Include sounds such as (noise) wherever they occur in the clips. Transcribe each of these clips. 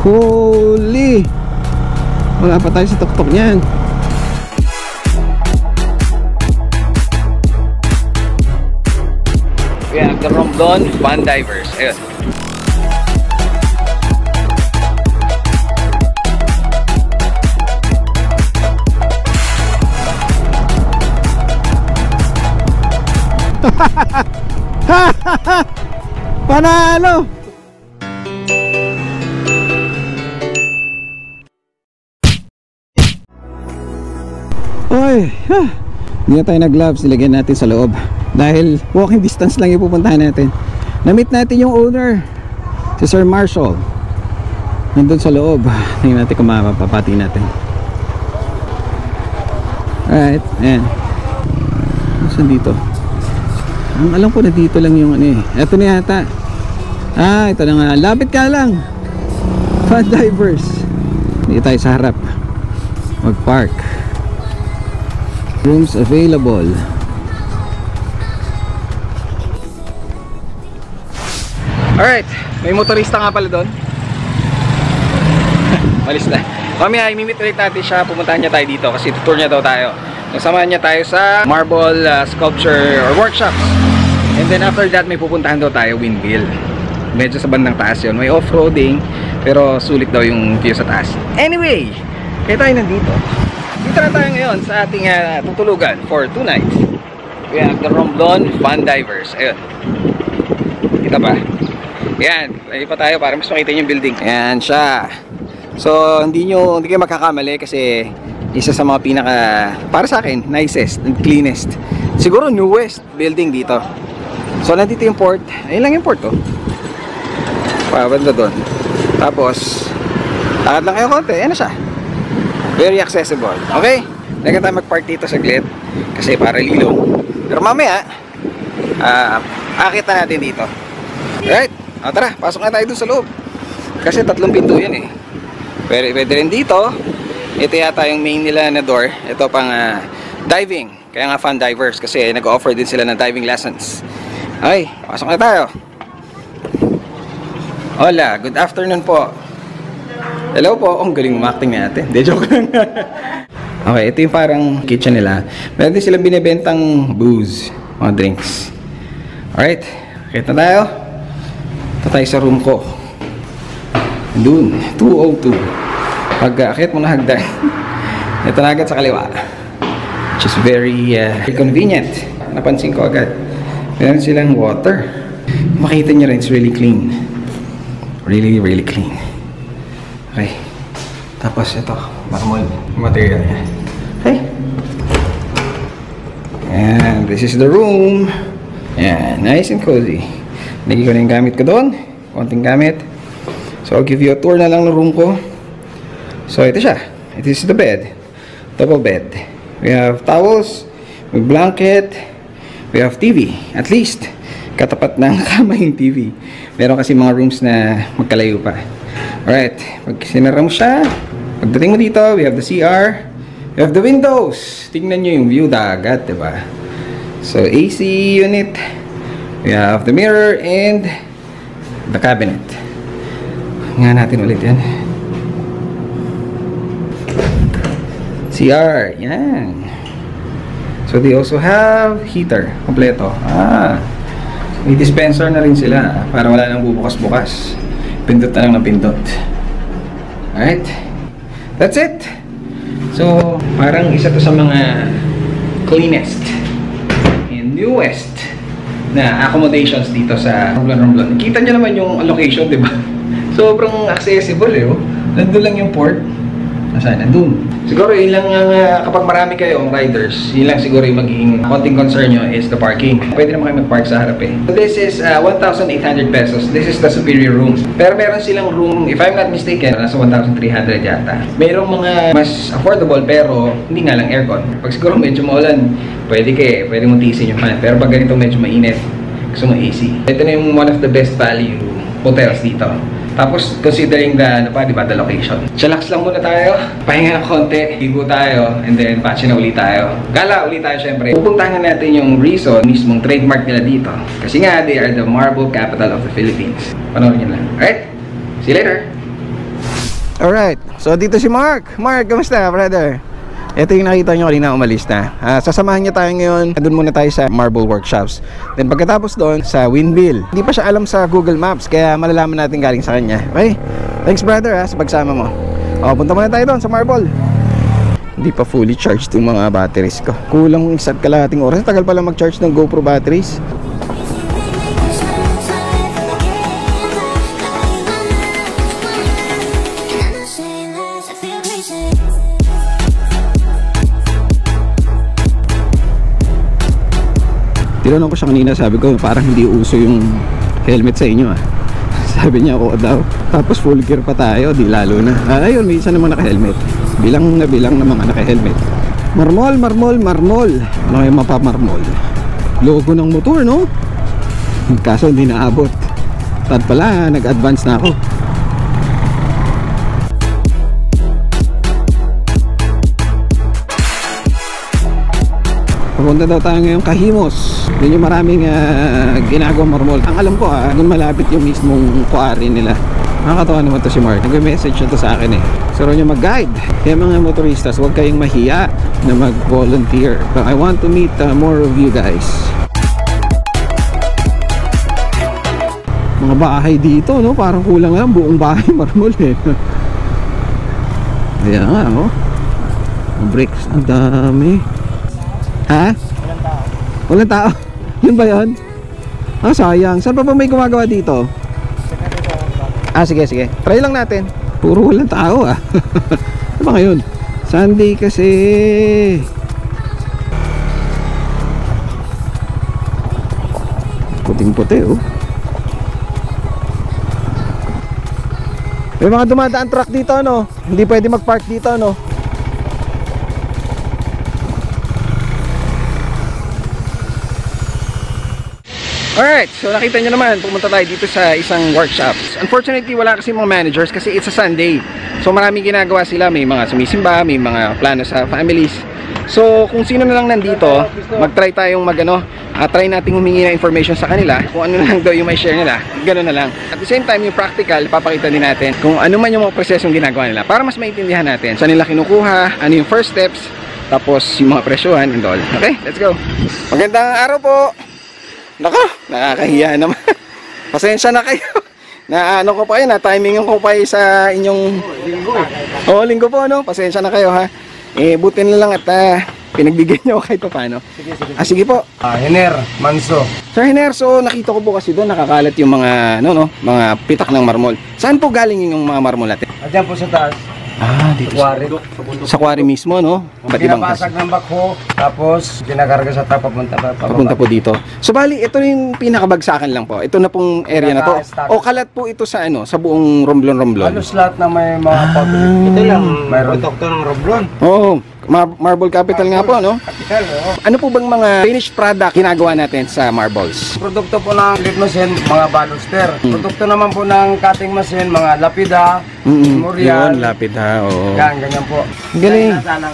Holy! Wala pa tayo sa tuktok niyan. Yan, the Romblon Fun Divers. Ayun. (laughs) Panalo! Hindi na tayo nag-gloves, ilagyan natin sa loob. Dahil walking distance lang yung pupuntahan natin. Na-meet natin yung owner, si Sir Marshall. Nandun sa loob. Tingnan natin kung mapapati natin. Alright, ayan. Saan dito? Ang alam ko na dito lang yung ano eh. Ito na yata. Ah, ito na nga. Lapit ka lang. Fun divers. Dito tayo sa harap. Mag-park. Rooms available. Alright, may motorista nga pala doon. (laughs) Malis na. Mamaya, imimit ulit natin siya. Pumuntahan niya tayo dito kasi tutur niya daw tayo. Kasamahan niya tayo sa marble uh, sculpture or workshops. And then after that, may pupuntahan daw tayo windmill. Medyo sa bandang taas yun. May off-roading, pero sulit daw yung view sa taas. Anyway, kaya tayo nandito. Dito na tayo ngayon sa ating uh, tutulugan for two nights. We have the Romblon Fun Divers. Ayun. Kita ba? Yan, ay pa tayo para mas makita yung building. Yan siya. So, hindi nyo, hindi kayo magkakamali kasi isa sa mga pinaka, para sa akin, nicest and cleanest. Siguro newest building dito. So, nandito yung port. Ayun lang yung port, oh. Pabanda doon. Tapos, lakad lang kayo konti. Ayan na siya. Very accessible. Okay? Nagka tayo mag-park dito saglit. Kasi para lilong. Pero mamaya, ah, akit na natin dito. Right? O tara, pasok na tayo dun sa loob. Kasi tatlong pinto yan eh. Pwede, pwede rin dito. Ito yata yung main nila na door. Ito pang ah, diving. Kaya nga fun divers kasi nag-offer din sila ng diving lessons. Okay, pasok na tayo. Hola, good afternoon po. Hello po. Oh, ang galing umakting natin. Hindi, joke lang. (laughs) okay, ito yung parang kitchen nila. Meron din silang binibentang booze, mga drinks. Alright, kita tayo. Ito tayo sa room ko. Doon, 202. Pag akit mo na hagdan. (laughs) Ito na agad sa kaliwa. Which is very uh, convenient. Napansin ko agad. Meron silang water. Makita nyo rin, it's really clean. Really, really clean. Okay. Tapos ito, marmol material niya. Okay. And this is the room. Yan, nice and cozy. Nagiging ko na yung gamit ko doon. Konting gamit. So, I'll give you a tour na lang ng room ko. So, ito siya. It is the bed. Double bed. We have towels. We blanket. We have TV. At least, katapat ng (laughs) kama yung TV. Meron kasi mga rooms na magkalayo pa. Alright. Pag sinara mo siya, pagdating mo dito, we have the CR. We have the windows. Tingnan nyo yung view dagat, diba? So, AC unit. We have the mirror and the cabinet. Nga natin ulit yan. CR. Yan. So, they also have heater. Kompleto. Ah. May dispenser na rin sila. Para wala nang bubukas-bukas. Pindot na lang ng pindot. Alright. That's it. So, parang isa to sa mga cleanest and newest na accommodations dito sa Romblon Romblon. Kita nyo naman yung location, di ba? (laughs) Sobrang accessible eh. Oh. Nandun lang yung port. Nasaan? Nandun. Siguro yun lang ang uh, kapag marami kayong riders, yun lang siguro yung magiging konting concern nyo is the parking. Pwede naman kayo mag-park sa harap eh. So this is uh, 1,800 pesos. This is the superior rooms. Pero meron silang room, if I'm not mistaken, nasa 1,300 yata. Merong mga mas affordable pero hindi nga lang aircon. Pag siguro medyo maulan, pwede kayo, pwede mong tiisin yung fan. Pero pag ganito medyo mainit, gusto mo AC. Ito na yung one of the best value hotels dito. Tapos, considering the, ano pa, di ba, the location. Chillax lang muna tayo. Pahinga ng konti. Higo tayo. And then, patch na ulit tayo. Gala ulit tayo, syempre. Pupuntahan natin yung reason, mismong trademark nila dito. Kasi nga, they are the marble capital of the Philippines. Panoorin nyo lang. Alright? See you later! Alright, so dito si Mark. Mark, kamusta, brother? Ito yung nakita nyo kanina umalis na. Ah, sasamahan niya tayo ngayon. Doon muna tayo sa Marble Workshops. Then pagkatapos doon, sa Windmill. Hindi pa siya alam sa Google Maps, kaya malalaman natin galing sa kanya. Okay? Thanks brother ha, sa pagsama mo. O, punta muna tayo doon sa Marble. Hindi pa fully charged yung mga batteries ko. Kulang isa't kalahating oras. Tagal pala mag-charge ng GoPro batteries. Tinanong ko siya kanina, sabi ko parang hindi uso yung helmet sa inyo ah. (laughs) Sabi niya oo daw. Tapos full gear pa tayo, di lalo na. Ah, ayun, may isa namang naka-helmet. Bilang na bilang ng mga naka-helmet. Marmol, marmol, marmol. Ano yung mapamarmol? Logo ng motor, no? (laughs) Kaso hindi naabot. Tad pala, nag-advance na ako. Papunta daw tayo ngayon Kahimos. Yun yung maraming uh, ginagawang marmol. Ang alam ko ah, doon malapit yung mismong kuwari nila. Nakakatawa naman to si Mark. Nag-message na to sa akin eh. Saro niya mag-guide. Kaya mga motoristas, huwag kayong mahiya na mag-volunteer. But I want to meet uh, more of you guys. Mga bahay dito, no? Parang kulang lang. Buong bahay (laughs) marmol eh. Kaya nga, oh. Bricks, ang dami. Ha? Walang tao. Walang tao? Yun ba yun? Ah, sayang. Saan pa ba may gumagawa dito? Ah, sige, sige. Try lang natin. Puro walang tao ah. (laughs) ano ba ngayon? Sunday kasi. Puting-puti oh. May mga dumadaan truck dito no. Hindi pwede mag-park dito no. Alright, so nakita nyo naman, pumunta tayo dito sa isang workshop. Unfortunately, wala kasi mga managers kasi it's a Sunday. So maraming ginagawa sila, may mga sumisimba, may mga plano sa families. So kung sino na lang nandito, mag-try tayong mag-ano, uh, try nating humingi ng information sa kanila, kung ano (laughs) lang daw yung may share nila, gano'n na lang. At the same time, yung practical, papakita din natin kung ano man yung mga prosesong ginagawa nila para mas maintindihan natin saan nila kinukuha, ano yung first steps, tapos yung mga presyohan and all. Okay, let's go. Magandang araw po. Nako, nakakahiya naman. (laughs) Pasensya na kayo. Na ano ko pa yun, na timing ko pa sa inyong linggo. Oo, linggo po no. Pasensya na kayo ha. Eh buti na lang at ah, pinagbigyan niyo ako kahit pa paano. Sige, sige. Ah sige po. Ah, Hiner, Manso. Sir Hiner, so nakita ko po kasi doon nakakalat yung mga no no, mga pitak ng marmol. Saan po galing yung mga marmol natin? Diyan po sa taas. Ah, dito Kuwari. sa quarry mismo no. Ba't ibang kas- Pinapasag ng bakho, tapos kinakarga sa tapa papunta pa. Papunta po dito. So bali, ito yung pinakabagsakan lang po. Ito na pong area na to. O kalat po ito sa ano, sa buong Romblon-Romblon. Halos lahat na may mga Ah. public. Ito lang, Mayroon. produkto ng Roblon. Oo, Mar- Marble Capital nga po, no? Kapital, oo. Ano po bang mga finished product ginagawa natin sa marbles? Produkto po ng lead machine, mga baluster. Hmm. Produkto naman po ng cutting machine, mga lapida, memorial. Yun, lapid ha, oo. Yan, ganyan po. Galing. Yan.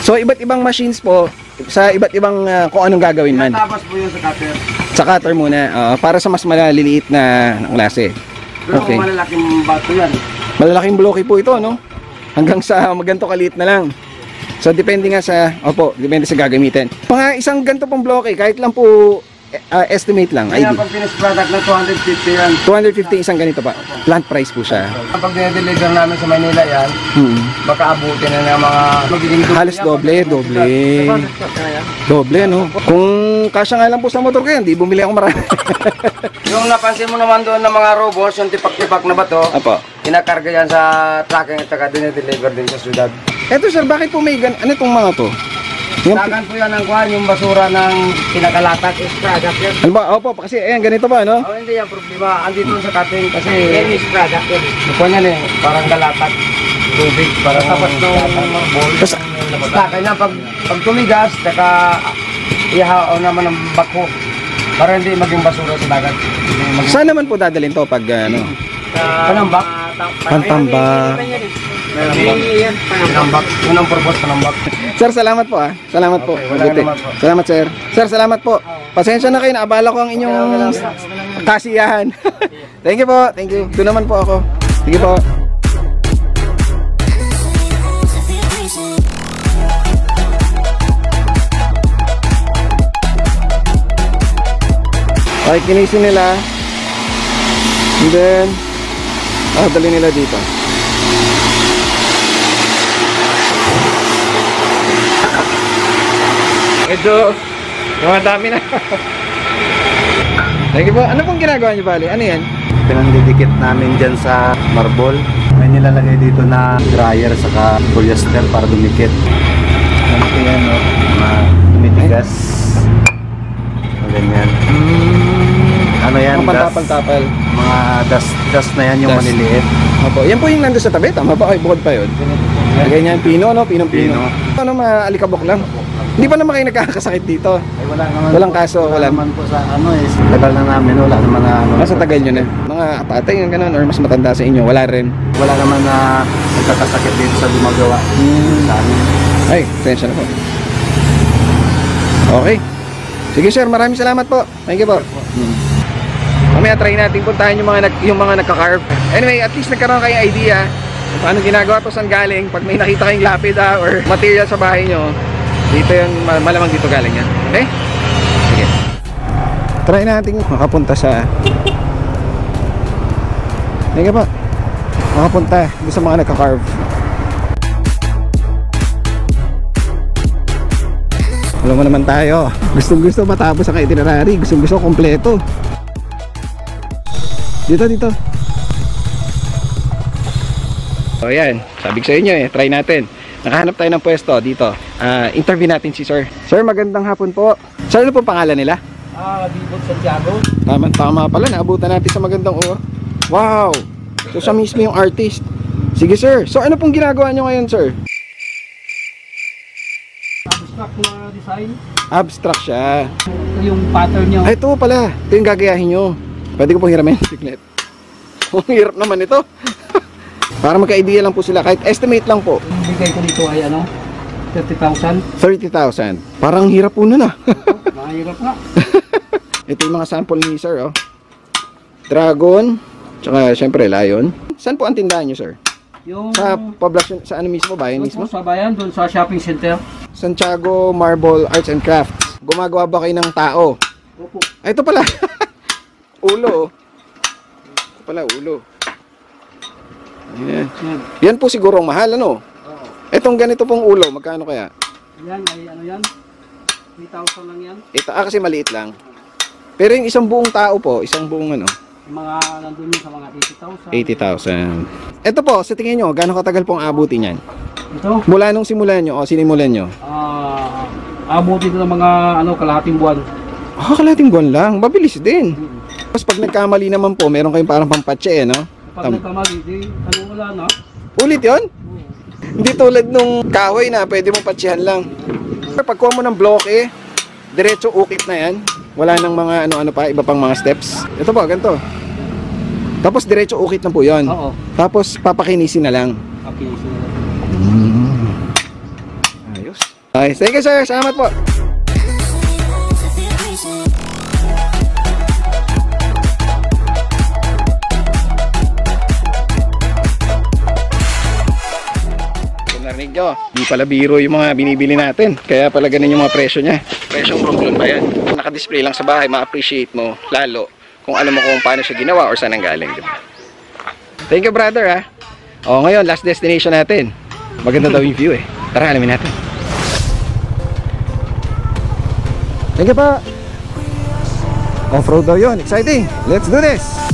So, iba't ibang machines po, sa iba't ibang ah, kung anong gagawin man. Tapos po yun sa cutter. Sa cutter muna, oo, para sa mas maliliit na klase. Pero Okay. malalaking bato yan. Malalaking bloke po ito, no? Hanggang sa maganto kaliit na lang. So, depende nga sa, opo, depende sa gagamitin. Mga isang ganto pong bloke, kahit lang po eh, ah, estimate lang, Kaya ID. pag finished product na 250 yan. 250 isang ganito pa. Plant price po siya. Kapag dinedeliver namin sa Manila yan, Hmm. baka abutin na ng mga magiging Halos doble, doble. Doble, no? Kung kasya nga lang po sa motor ko yan, di bumili ako marami. (laughs) Yung napansin mo naman doon ng mga robots, yung tipak-tipak na bato, Apo. kinakarga yan sa tracking at saka dinedeliver din sa syudad. Eto sir, bakit po may gan... Ano itong mga to? Yung, Tagan po yan ng kuhan, yung basura ng pinakalatak. Product yan. ano ba? Opo, kasi ayan, ganito ba, no? Oh, hindi yan problema. Andito sa cutting kasi... Yan is product yan. Kuhan yan eh, parang galatak. Tubig, parang tapos nung bowl. Tapos, kanya pag, pag tumigas, saka ihao naman ng bako para hindi maging basura sa dagat. Hindi maging saan naman po dadalhin to pag ano? panambak. Pantambak. Sir, salamat po ah. Salamat po. Salamat sir. Sir, salamat po. Pasensya na kayo, naabala ko ang inyong kasiyahan. (laughs) thank you po, thank you. Doon naman po ako. Sige po. Okay, kinisin nila. And then, ah, dali nila dito. Medyo, dumadami na. Thank you po. Ano pong ginagawa niyo, Bali? Ano yan? pinangdidikit namin dyan sa marble. May nilalagay dito na dryer saka polyester para dumikit. Ano po yan, no? Mga tumitigas. Ganyan. Ano yan? Mga pantapal-tapal. mga dust, dust na yan yung Dust. maliliit. Opo. Yan po yung nandun sa tabi. Tama ba? Ay, bukod pa yun. Ganyan, pino, no? Pinong-pino. Pino. Ano, maalikabok lang. Hindi pa naman kayo nagkakasakit dito. Ay, wala naman Walang kaso, wala wala. naman po sa ano eh. Tagal na namin, wala naman na ano. Nasa tagal nyo na. Mga apatay, yung ganun, or mas matanda sa inyo, wala rin. Wala naman na nagkakasakit dito sa gumagawa. Sa amin. Ay, tensya na po. Okay. Sige sir, maraming salamat po. Thank you po. Mamaya try natin puntahan yung mga nag, yung mga nagka-carve. Anyway, at least nagkaroon kayo idea kung paano ginagawa to saan galing. Pag may nakita kayong lapida or material sa bahay nyo, dito yun, ma- malamang dito galing yan. Okay? Sige. Try natin makapunta sa you po. Makapunta sa mga nagka-carve. Alam mo naman tayo. Gustong gusto matapos ang itinerary. Gustong gusto kompleto. Dito, dito. O yan. Sabi ko sa inyo eh. Try natin. Nakahanap tayo ng pwesto dito. Ah, interview natin si sir. Sir, magandang hapon po. Sir, ano po pangalan nila? Ah, Bibot Santiago. Tama, tama pala. Naabutan natin sa magandang oras. Wow! So, siya mismo yung artist. Sige, sir. So, ano pong ginagawa nyo ngayon, sir? Abstract na design. Abstract siya. Ito yung pattern niya. Ay, ito pala. Ito yung gagayahin nyo. Pwede ko pong hiramin. Siglet. (laughs) Ang hirap naman ito. Para magka-idea lang po sila. Kahit estimate lang po. Bigay ko dito ay ano? 30,000. 30,000. Parang hirap po nun ah. (laughs) Mahirap nga. (laughs) ito yung mga sample ni sir, oh. Dragon. Tsaka, syempre, lion. Saan po ang tindahan nyo, sir? Yung Sa poblasyon, sa ano mismo? Bayan mismo? sa bayan, doon sa shopping center. Santiago Marble Arts and Crafts. Gumagawa ba kayo ng tao? Opo. Ay, ito pala. (laughs) ulo. oh. Ito pala, ulo. Ayan. Yan. Yan po siguro ang mahal, ano? Oo. Etong ganito pong ulo, magkano kaya? Yan ay ano yan? 3,000 lang yan. Ito, ah, kasi maliit lang. Pero yung isang buong tao po, isang buong ano, Yung mga nandun yun sa mga 80,000. 80,000. Ito po, sa tingin nyo, gano'ng katagal pong abutin yan? Ito, Mula nung simulan nyo, o sinimulan nyo? ah, abutin ko ng mga ano, kalahating buwan. Ah, kalating buwan lang. Mabilis din. Tapos pag nagkamali naman po, meron kayong parang pampatse, eh, no? Pag Tam- nagkamali, di, ano wala na. Ulit yon? Hindi tulad nung kahoy na pwede mong patsihan lang. Pagkuha mo ng bloke, diretso ukit na yan. Wala nang mga ano-ano pa, iba pang mga steps. Ito po, ganito. Tapos diretso ukit na po yon. Oo. Tapos papakinisin na lang. Okay, so, Ayos. Ay, thank you sir. Salamat po. Nyo, di pala biro yung mga binibili natin. Kaya pala ganun yung mga presyo niya. Presyong romblon ba yan? Naka-display lang sa bahay, ma-appreciate mo lalo kung alam mo kung paano siya ginawa or saan ang galing. Diba? Thank you brother ha. O ngayon, last destination natin. Maganda daw yung view eh. Tara, alamin natin. Thank you pa. Off-road daw yun. Exciting. Let's do this.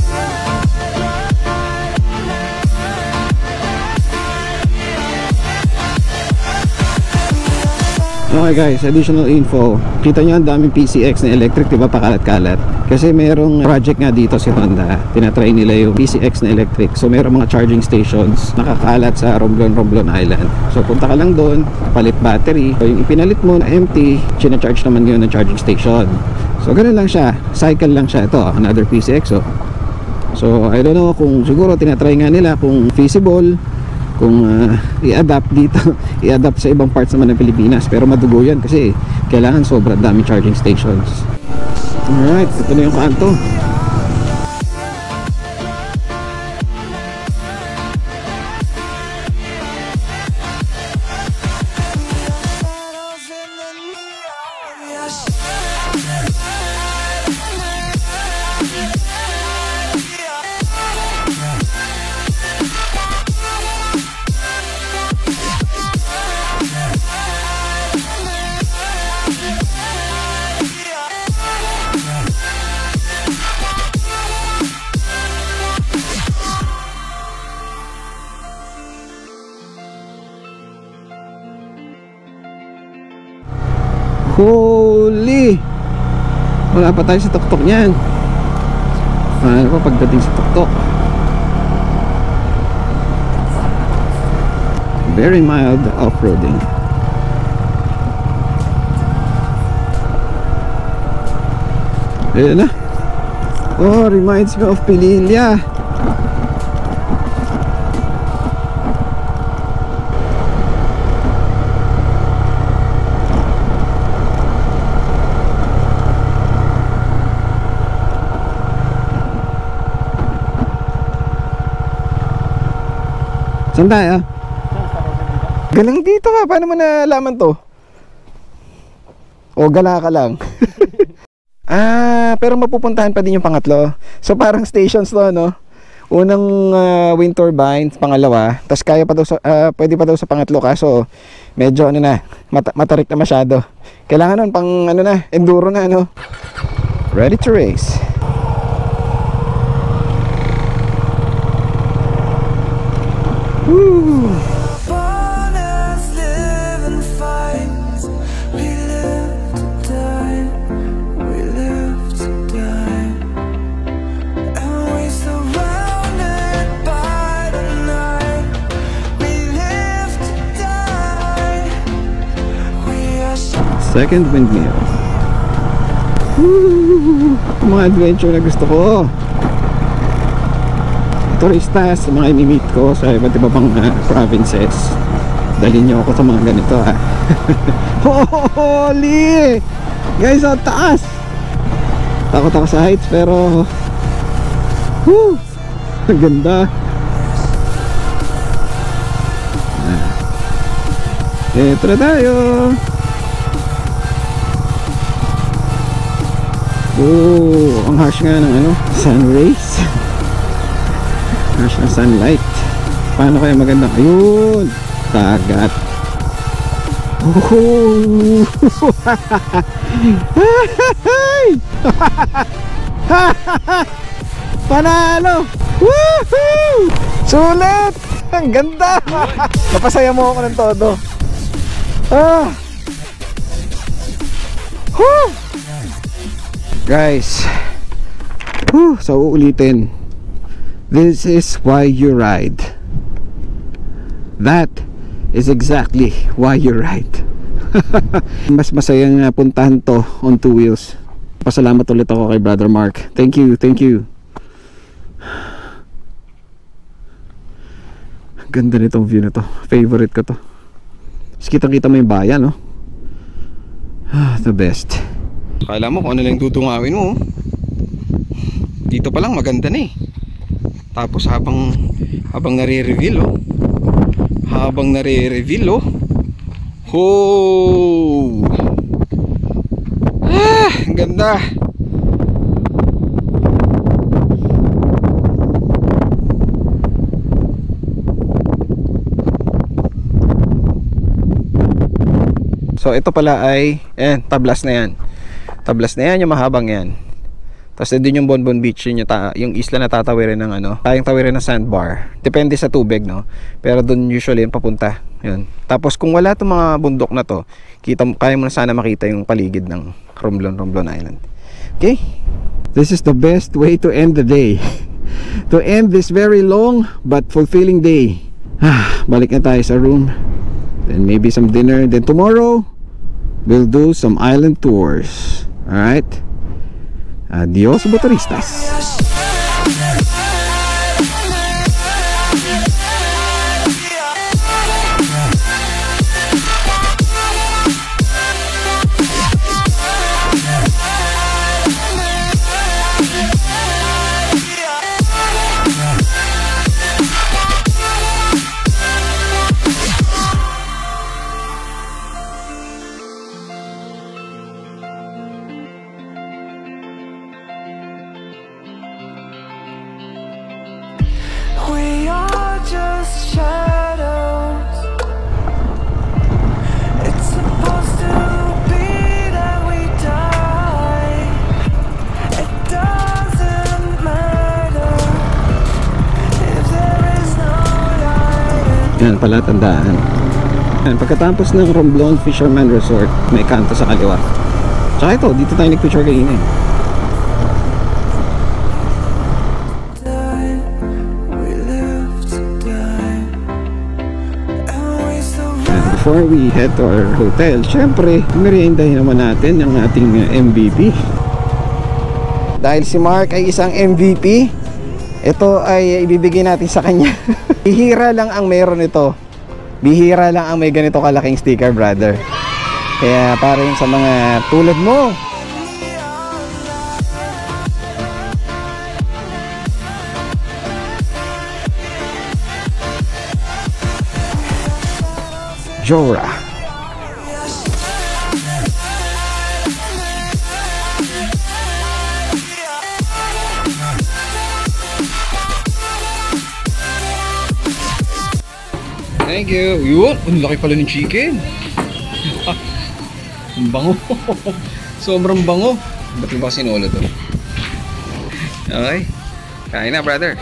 Okay guys, additional info. Kita nyo ang daming PCX na electric, di ba pakalat-kalat? Kasi merong project nga dito si Honda. Tinatry nila yung PCX na electric. So merong mga charging stations nakakalat sa Romblon Romblon Island. So punta ka lang doon, palit battery. So yung ipinalit mo na empty, charge naman yun ng charging station. So ganun lang siya. Cycle lang siya. Ito, another PCX. So, so I don't know kung siguro tinatry nga nila kung feasible kung ah, i-adapt dito (laughs) i-adapt sa ibang parts naman ng Pilipinas. Pero madugo yan kasi kailangan sobrang daming charging stations. Alright ito na yung kanto Wala pa tayo sa tuktok niyan. Paano pa pagdating sa tuktok? Very mild off-roading. Ayan na. Oh, reminds me of Pililla. Saan tayo? Galang dito ka. Paano mo nalaman to? O gala ka lang. (laughs) ah, pero mapupuntahan pa din yung pangatlo. So parang stations to, no? Unang ah, wind turbine, pangalawa, tapos kaya pa daw sa, ah, pwede pa daw sa pangatlo kaso medyo ano na, mata- matarik na masyado. Kailangan nun pang ano na, enduro na ano. Ready to race. Are Second windmill. Woo! Mga adventure na gusto ko. Turistas, sa mga imimit ko sa iba't iba ah, provinces. Dalhin niyo ako sa mga ganito ha. (laughs) Holy! Guys, ang taas! Takot ako sa heights pero... Woo! Ang ganda! Ah. Eto na tayo! Oh, ang harsh nga ng ano, sun rays. (laughs) harsh ng sunlight. Paano kaya maganda? Ayun, dagat. Oh! (laughs) Panalo! Woohoo! Sulit! Ang ganda! Napasaya mo ako ng todo. Ah! Guys, whew, so uulitin. This is why you ride. That is exactly why you ride. (laughs) Mas masayang puntahan to on two wheels. Pasalamat ulit ako kay Brother Mark. Thank you, thank you. Ganda nitong view na to. Favorite ko to. Tapos kitang-kita mo yung bayan, no? Ah, the best. Kala mo kung ano lang tutungawin mo. oh. Dito pa lang maganda na eh. Tapos habang habang nare-reveal oh. Habang nare-reveal oh. Ho! Ah, ganda. So ito pala ay eh tablas na yan. Tablas na yan, yung mahabang yan. Tapos din yung Bonbon Beach, yun yung, ta- yung isla na tatawirin ng ano, tayong tawirin ng sandbar. Depende sa tubig, no? Pero doon usually yung papunta. Yun. Tapos kung wala itong mga bundok na to, kita kaya mo na sana makita yung paligid ng Romblon, Romblon Island. Okay? This is the best way to end the day. (laughs) to end this very long but fulfilling day. Ah, balik na tayo sa room. Then maybe some dinner. Then tomorrow, we'll do some island tours. Alright? Adios, motoristas. Yan pala tandaan. Yan, pagkatapos ng Romblon Fisherman Resort, may kanto sa kaliwa. Tsaka ito, dito tayo nag-picture kanina eh. before we head to our hotel, syempre, meriendahin naman natin ang ating MVP. Dahil si Mark ay isang MVP, ito ay ibibigay natin sa kanya. (laughs) Bihira lang ang meron ito. Bihira lang ang may ganito kalaking sticker, brother. Kaya para yun sa mga tulad mo, Jora. Thank you. Yun, ang laki pala ng chicken. ang bango. Sobrang bango. Ba't ba sinolo to? Okay. Kain na, brother.